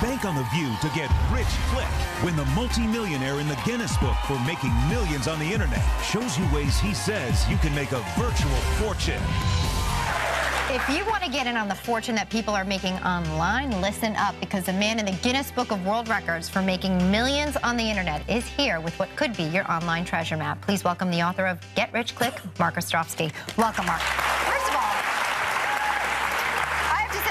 on The View to get rich quick when the multimillionaire in the Guinness Book for making millions on the internet shows you ways he says you can make a virtual fortune. If you want to get in on the fortune that people are making online, listen up because the man in the Guinness Book of World Records for making millions on the internet is here with what could be your online treasure map. Please welcome the author of Get Rich Click, Marc Ostrofsky. Welcome, Marc. First of all,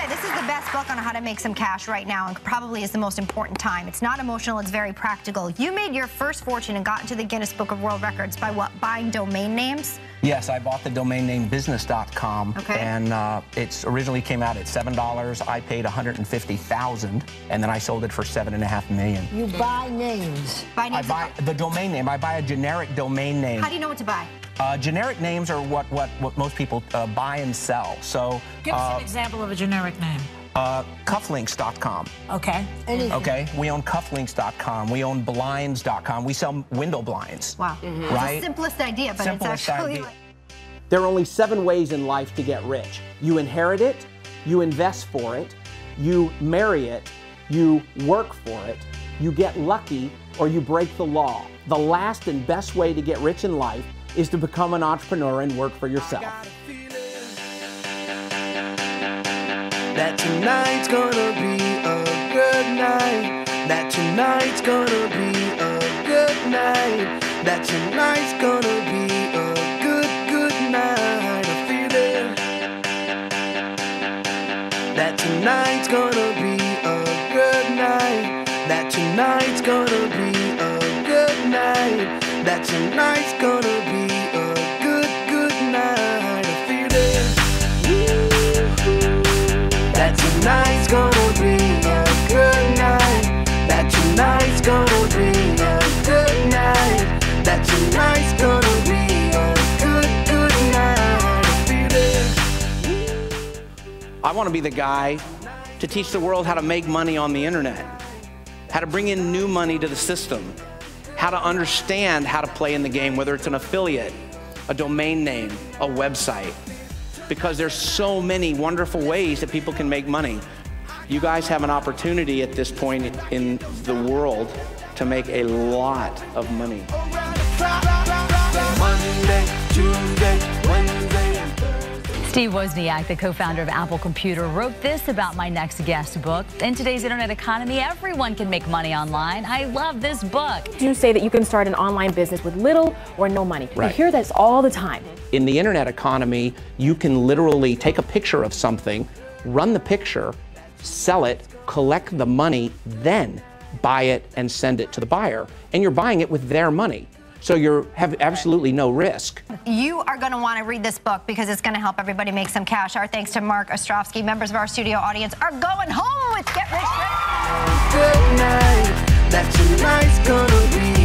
I have to say, this is the best book on how to make some cash right now and probably is the most important time. It's not emotional, it's very practical. You made your first fortune and got into the Guinness Book of World Records by what? Buying domain names? Yes, I bought the domain name business.com, Okay. and uh, it's originally came out at seven dollars. I paid one hundred and fifty thousand, and then I sold it for 7.5 million. You buy names. Buy I buy the domain name. I buy a generic domain name. How do you know what to buy? Uh, generic names are what what what most people uh, buy and sell. So, Give us uh, an example of a generic name. uh, cufflinks.com. Okay. Anything. Okay, we own cufflinks.com. We own blinds.com. We sell window blinds. Wow. Right? It's the simplest idea, but Simplest it's actually idea. There are only seven ways in life to get rich. You inherit it, you invest for it, you marry it, you work for it, you get lucky, or you break the law. The last and best way to get rich in life is to become an entrepreneur and work for yourself. That tonight's gonna be a good night. That tonight's gonna be a good night. That tonight's gonna be a good, good night. I feel it. That tonight's gonna be a good night. That tonight's gonna be a good night. That tonight's gonna Gonna be a good night. That tonight's gonna be a good night. That tonight's gonna be a good, good night. I want to be the guy to teach the world how to make money on the internet, how to bring in new money to the system, how to understand how to play in the game, whether it's an affiliate, a domain name, a website, because there's so many wonderful ways that people can make money. You guys have an opportunity at this point in the world to make a lot of money. Monday, Tuesday, Steve Wozniak, the co-founder of Apple Computer, wrote this about my next guest book. In today's internet economy, everyone can make money online. I love this book. You say that you can start an online business with little or no money. Right. You hear this all the time. in the internet economy, you can literally take a picture of something, run the picture, sell it, collect the money, then buy it and send it to the buyer. And you're buying it with their money. So you have absolutely no risk. You are going to want to read this book because it's going to help everybody make some cash. Our thanks to Marc Ostrofsky. Members of our studio audience are going home with Get Rich Click. good night. That tonight's gonna